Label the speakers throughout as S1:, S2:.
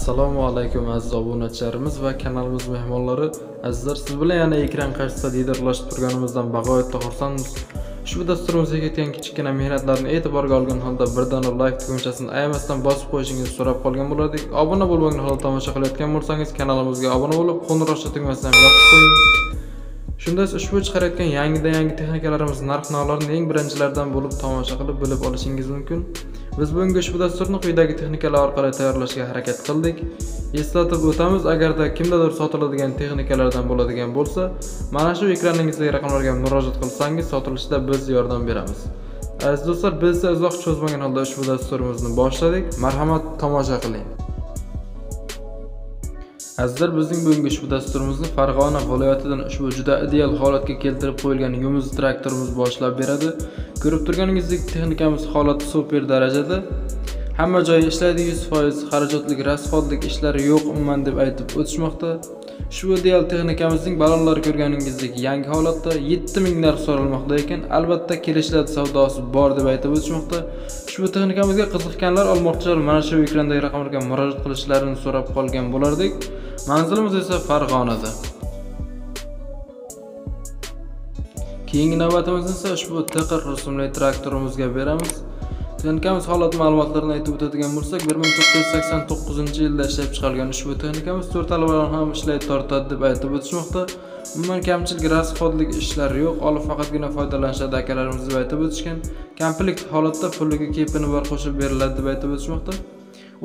S1: assalomu alaykum aziz obunachilarimiz va kanalimiz mehmonlari. Azizlar siz bilan yana ekran qarshisida diydorlashib turganimizdan bag'oyatda xursandmiz ushbu dasturimizga ketgan kichkina mehnatlarni e'tiborga olgan holda birdan like tugmachasini ayamasdan bosib qo'yishingizni so'rab qolgan bo'lardik. Obuna bo'lmagan holda tomosha qilayotgan bo'lsangiz kanalimizga obuna bo'lib qo'ng'iroqcha tugmasini ham yoqib qo'ying. Shunda ushbu chiqarayotgan yangidan yangi texnikalarimiz narx navlarini eng birinchilardan bo'lib tomosha qilib bilib olishingiz mumkin. Biz bugungi ushbu dasturni quyidagi texnikalar orqali tayyorlashga harakat qildik. Eslatib o'tamiz agarda kimdadir sotiladigan texnikalardan bo'ladigan bo'lsa mana shu ekraningizdagi raqamlarga murojaat qilsangiz sotilishida biz yordam beramiz. Aziz do'stlar biz esa uzoq cho'zmagan holda ushbu dasturimizni boshladik. Marhamat tomosha qiling. Azizlar bizning bugungi ushbu dasturimizni farg'ona viloyatidan ushbu juda ideal holatga keltirib qo'yilgan yumuz traktorimiz boshlab beradi. Ko'rib turganingizdek texnikamiz holati super darajada. Hamma joyi ishlaydi yuz foiz xarajatlik rasxodlik ishlari yo'q umuman deb aytib o'tishmoqda. Ushbu ideal texnikamizning balonlar ko'rganingizdek yangi holatda 7000 narx so'ralmoqda ekan. Albatta kelishiladi savdosi bor deb aytib o'tishmoqda. Ushbu texnikamizga qiziqqanlar olmoqchilar mana shu ekrandagi raqamlarga murojaat qilishlarini so'rab qolgan bo'lardik. Manzilimiz esa farg'onada keyingi navbatimizni esa ushbu tiqir rusumli traktorimizga beramiz. Texnikamiz holat ma'lumotlarini aytib o'tadigan bo'lsak 1989 yilda ishlab chiqarilgan ushbu texnikamiz to'rt talabalarni ham ishlaydi tortadi deb aytib o'tishmoqda. Umuman kamchilik rasxodlik ishlari yo'q olib faqatgina foydalanishadi akalarimiz deb aytib o'tishgan. Komplekt holatda puliga kepini bor qo'shib beriladi deb aytib o'tishmoqda.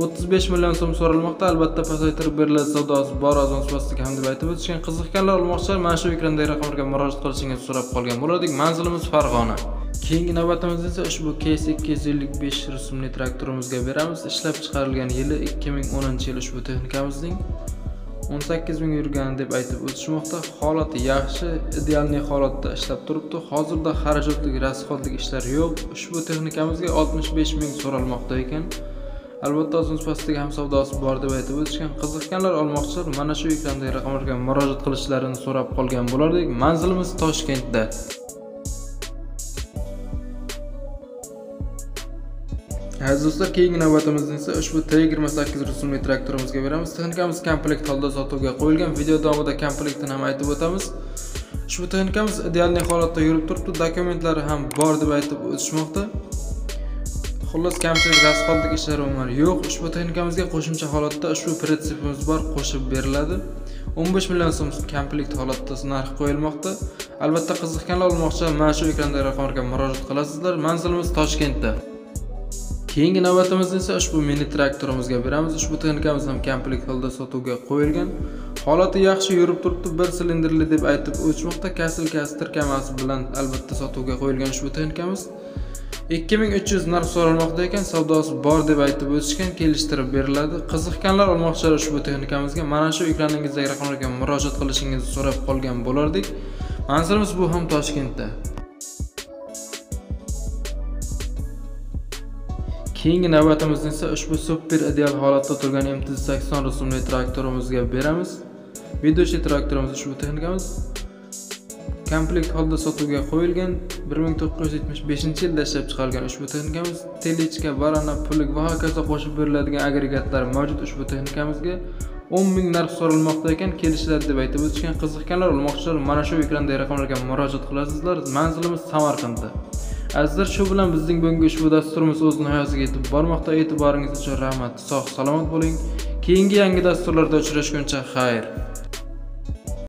S1: 35 million so'm so'ralmoqda albatta pasaytirib beriladi savdosi bor ozon sifatida ham deb aytib o'tishgan. Qiziqqanlar olmoqchilar mana shu ekrandagi raqamlarga murojaat qilishingizni so'rab qolgan bo'lardik. Manzilimiz farg'ona. Keyingi navbatimizda esa ushbu case 255 rusumli traktorimizga beramiz. Ishlab chiqarilgan yili 2010 yil ushbu texnikamizning 18 ming yurgan deb aytib o'tishmoqda. Holati yaxshi idealniy holatda ishlab turibdi. Hozirda xarajatlik rasxodlik ishlar yo'q. Ushbu texnikamizga 65 ming so'ralmoqda ekan. Albatta o'zimiz pastdagi ham savdosi bor deb aytib o'tishgan qiziqqanlar olmoqchilar mana shu ekrandagi raqamlarga murojaat qilishlarini so'rab qolgan bo'lardik. Manzilimiz toshkentda. Aziz do'stlar keyingi navbatimizni esa ushbu t yigirma sakkiz rusumli traktorimizga beramiz. Texnikamiz komplekt holda sotuvga qo'yilgan. Video davomida komplektini ham aytib o'tamiz. Ushbu texnikamiz idealniy holatda yurib turibdi. Dokumentlari ham bor deb aytib o'tishmoqda. Xullas kamchilik rasxodlik ishlari umuman yo'q. Ushbu texnikamizga qo'shimcha holatda ushbu pritsipimiz bor qo'shib beriladi. 15 million so'm komplekt holatda narx qo'yilmoqda. Albatta qiziqqanlar olmoqchi mana shu ekrandagi raqamlarga murojaat qilasizlar. Manzilimiz toshkentda. Keyingi navbatimizni esa ushbu mini traktorimizga beramiz. Ushbu texnikamiz ham komplekt holda sotuvga qo'yilgan. Holati yaxshi yurib turibdi bir silindrli deb aytib o'tishmoqda. Kastr tirkamasi bilan albatta sotuvga qo'yilgan ushbu texnikamiz. 2300 narx so'ralmoqda ekan savdosi bor deb aytib o'tishgan kelishtirib beriladi. Qiziqqanlar olmoqchilar ushbu texnikamizga mana shu ekraningizdagi raqamlarga murojaat qilishingizni so'rab qolgan bo'lardik. Manzilimiz bu ham toshkentda. Keyingi navbatimizni esa ushbu super ideal holatda turgan mt 80 rusumli traktorimizga beramiz. Videoshi traktorimiz ushbu texnikamiz komplekt holda sotuvga qo'yilgan 1975 yilda ishlab chiqarilgan ushbu texnikamiz. Telechka, barana pulik va hokazo qo'shib beriladigan agregatlar mavjud ushbu texnikamizga. 10 ming narx so'ralmoqda ekan kelishiladi deb aytib o'tishgan qiziqqanlar olmoqchilar mana shu ekrandagi raqamlarga murojaat qilasizlar. Manzilimiz samarqandda. Azizlar shu bilan bizning bugungi ushbu dasturimiz o'z nihoyasiga yetib bormoqda. E'tiboringiz uchun rahmat. Sog' salomat bo'ling. Keyingi yangi dasturlarda uchrashguncha xayr.